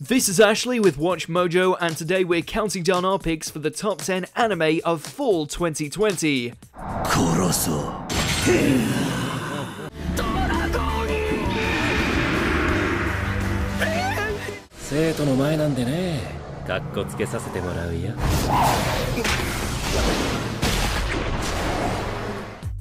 This is Ashley with Watch Mojo, and today we're counting down our picks for the top 10 anime of fall 2020. 生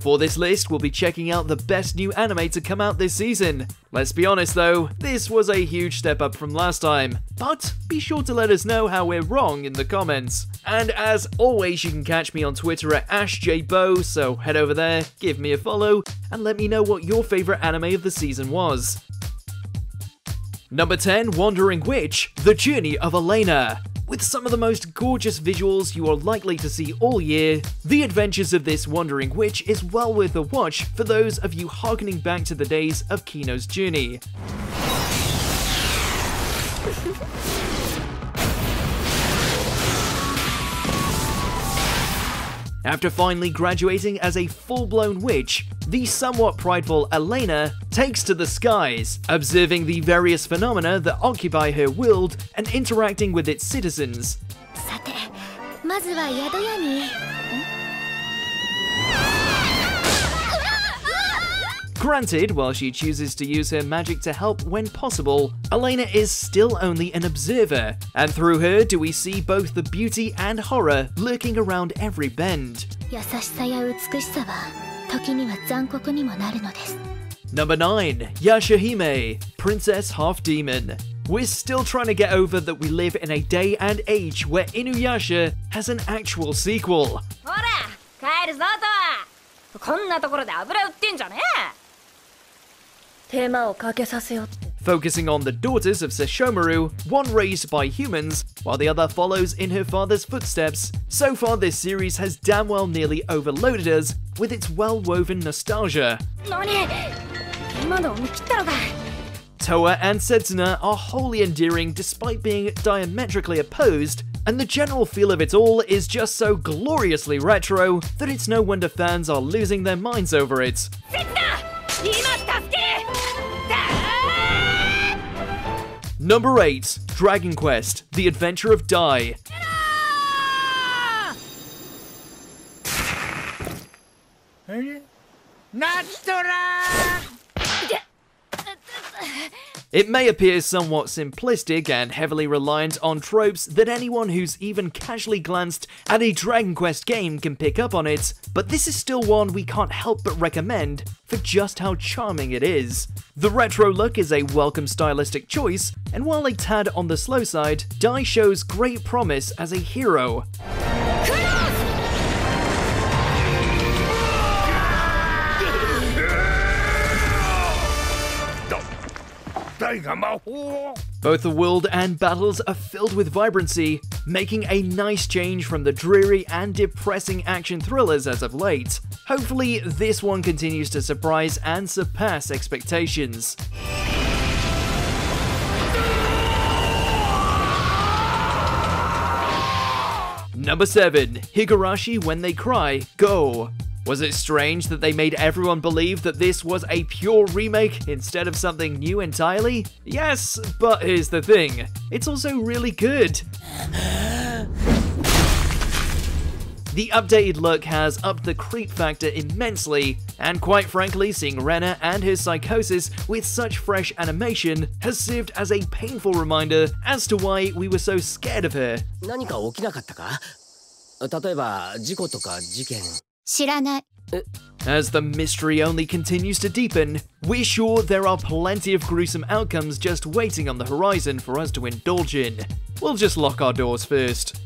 For this list, we'll be checking out the best new anime to come out this season. Let's be honest though, this was a huge step up from last time. But be sure to let us know how we're wrong in the comments. And as always, you can catch me on Twitter at AshJBo, so head over there, give me a follow, and let me know what your favourite anime of the season was. Number 10, Wandering Witch, The Journey of Elaina. With some of the most gorgeous visuals you are likely to see all year, the adventures of this Wandering Witch is well worth a watch for those of you harkening back to the days of Kino's journey. After finally graduating as a full-blown witch, the somewhat prideful Elaina takes to the skies, observing the various phenomena that occupy her world and interacting with its citizens. さて、まずは宿屋に。Granted, while she chooses to use her magic to help when possible, Elaina is still only an observer, and through her do we see both the beauty and horror lurking around every bend. Number 9. Yashahime, Princess Half Demon. We're still trying to get over that we live in a day and age where Inuyasha has an actual sequel. こんなところで油売ってんじゃねえ Focusing on the daughters of Sesshomaru, one raised by humans, while the other follows in her father's footsteps, so far this series has damn well nearly overloaded us with its well-woven nostalgia. Towa and Setsuna are wholly endearing despite being diametrically opposed, and the general feel of it all is just so gloriously retro that it's no wonder fans are losing their minds over it. Setsuna! Number 8. Dragon Quest The Adventure of Dai. Natsura! It may appear somewhat simplistic and heavily reliant on tropes that anyone who's even casually glanced at a Dragon Quest game can pick up on it, but this is still one we can't help but recommend for just how charming it is. The retro look is a welcome stylistic choice, and while a tad on the slow side, Dai shows great promise as a hero. Both the world and battles are filled with vibrancy, making a nice change from the dreary and depressing action thrillers as of late. Hopefully, this one continues to surprise and surpass expectations. Number 7 Higurashi When They Cry Go. Was it strange that they made everyone believe that this was a pure remake instead of something new entirely? Yes, but here's the thing, it's also really good. The updated look has upped the creep factor immensely, and quite frankly, seeing Rena and his psychosis with such fresh animation has served as a painful reminder as to why we were so scared of her. 例えば事故とか事件 知らない As the mystery only continues to deepen, we're sure there are plenty of gruesome outcomes just waiting on the horizon for us to indulge in. We'll just lock our doors first.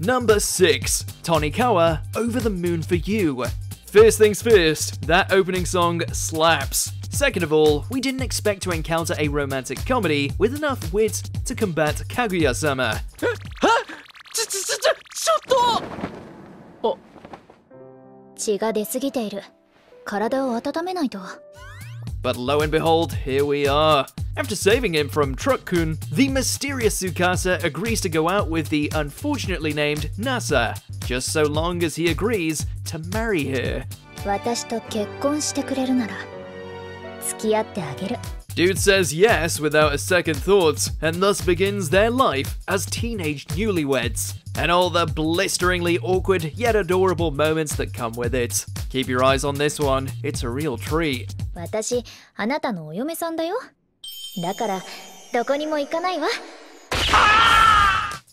Number 6 Tonikawa Over the Moon for You. First things first, that opening song slaps. Second of all, we didn't expect to encounter a romantic comedy with enough wit to combat Kaguya sama. ちょちょちょちょちょっと血が出すぎている体を温めないと But lo and behold, here we are. After saving him from Truck-kun, the mysterious Tsukasa agrees to go out with the unfortunately named Nasa, just so long as he agrees to marry her. 私と結婚してくれるなら付き合ってあげる Dude says yes without a second thought, and thus begins their life as teenage newlyweds, and all the blisteringly awkward yet adorable moments that come with it. Keep your eyes on this one, it's a real treat. 私あなたのお嫁さんだよだからどこにも行かないわ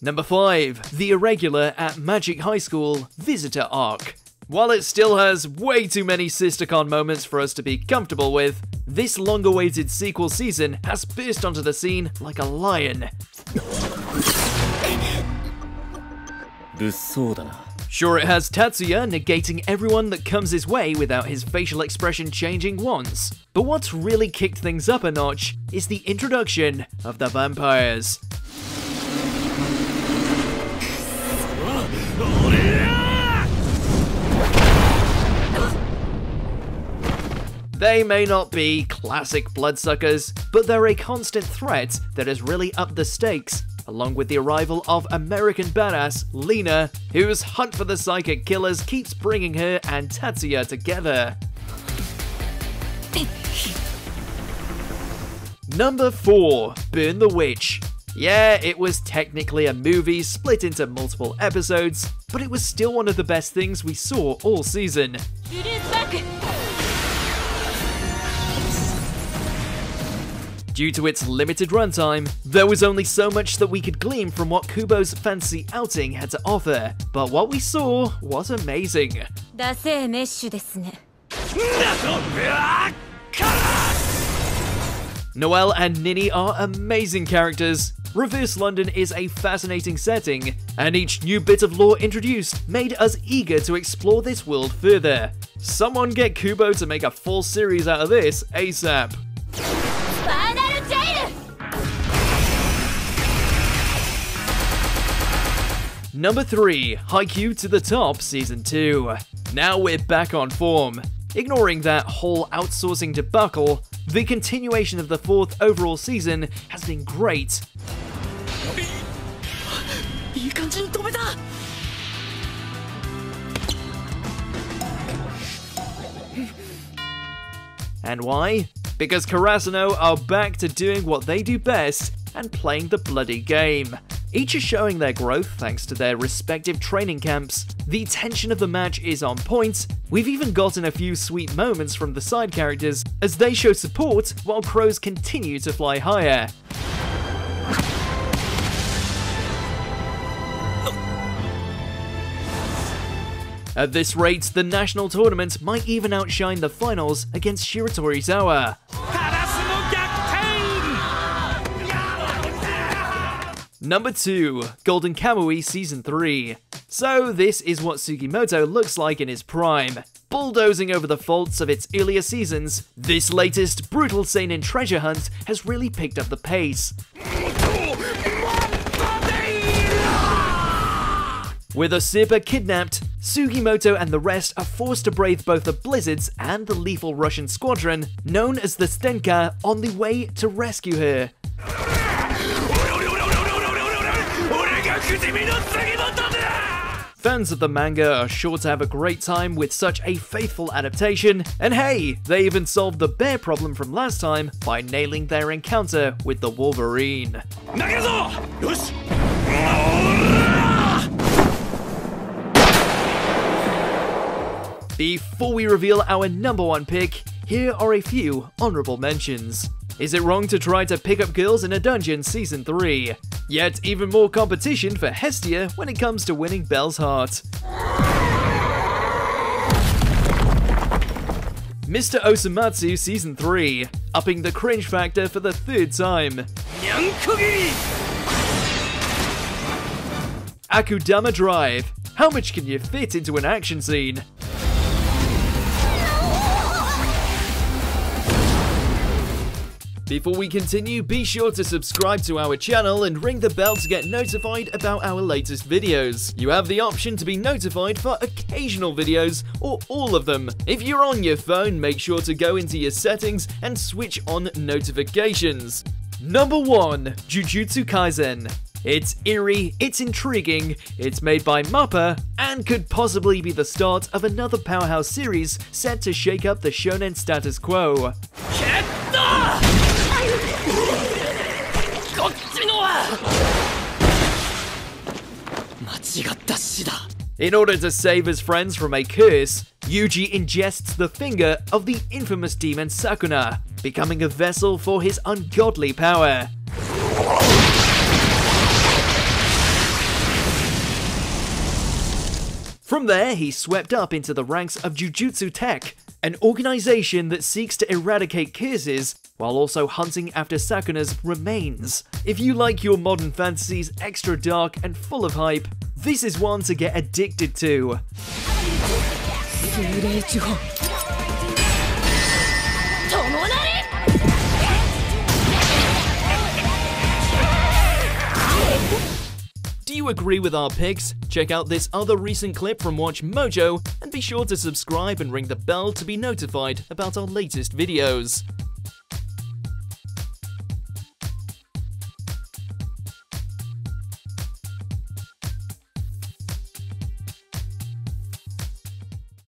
Number 5. The Irregular at Magic High School Visitor Arc. While it still has way too many SisterCon moments for us to be comfortable with, this long-awaited sequel season has burst onto the scene like a lion. Sure, it has Tatsuya negating everyone that comes his way without his facial expression changing once. But what's really kicked things up a notch is the introduction of the vampires. They may not be classic bloodsuckers, but they're a constant threat that has really upped the stakes, along with the arrival of American badass Lina, whose hunt for the psychic killers keeps bringing her and Tatsuya together. Number 4 Burn the Witch. Yeah, it was technically a movie split into multiple episodes, but it was still one of the best things we saw all season. Due to its limited runtime, there was only so much that we could glean from what Kubo's fancy outing had to offer, but what we saw was amazing. Noelle and Ninny are amazing characters. Reverse London is a fascinating setting, and each new bit of lore introduced made us eager to explore this world further. Someone get Kubo to make a full series out of this ASAP. Number 3, Haikyuu to the Top Season 2. Now we're back on form. Ignoring that whole outsourcing debacle, the continuation of the fourth overall season has been great. And why? Because Karasuno are back to doing what they do best and playing the bloody game. Each is showing their growth thanks to their respective training camps. The tension of the match is on point. We've even gotten a few sweet moments from the side characters as they show support while crows continue to fly higher. At this rate, the national tournament might even outshine the finals against Shiratorizawa. カ Number 2, Golden Kamuy Season 3. So, this is what Sugimoto looks like in his prime. Bulldozing over the faults of its earlier seasons, this latest brutal seinen treasure hunt has really picked up the pace. With Asirpa kidnapped, Sugimoto and the rest are forced to brave both the blizzards and the lethal Russian squadron, known as the Stenka, on the way to rescue her. Fans of the manga are sure to have a great time with such a faithful adaptation, and hey, they even solved the bear problem from last time by nailing their encounter with the Wolverine. Before we reveal our number one pick, here are a few honorable mentions. Is it wrong to try to pick up girls in a dungeon season 3? Yet even more competition for Hestia when it comes to winning Bell's heart. Mr. Osomatsu Season 3, upping the cringe factor for the third time. Akudama Drive, how much can you fit into an action scene? Before we continue, be sure to subscribe to our channel and ring the bell to get notified about our latest videos. You have the option to be notified for occasional videos or all of them. If you're on your phone, make sure to go into your settings and switch on notifications. Number 1 Jujutsu Kaisen. It's eerie, it's intriguing, it's made by MAPPA, and could possibly be the start of another powerhouse series set to shake up the shonen status quo. In order to save his friends from a curse, Yuji ingests the finger of the infamous demon Sukuna, becoming a vessel for his ungodly power. From there, he swept up into the ranks of Jujutsu Tech, an organization that seeks to eradicate curses while also hunting after Sukuna's remains. If you like your modern fantasies extra dark and full of hype, this is one to get addicted to. Agree with our picks? Check out this other recent clip from Watch Mojo and be sure to subscribe and ring the bell to be notified about our latest videos.